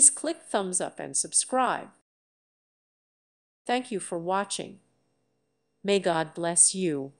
Please click thumbs up and subscribe. Thank you for watching. May God bless you.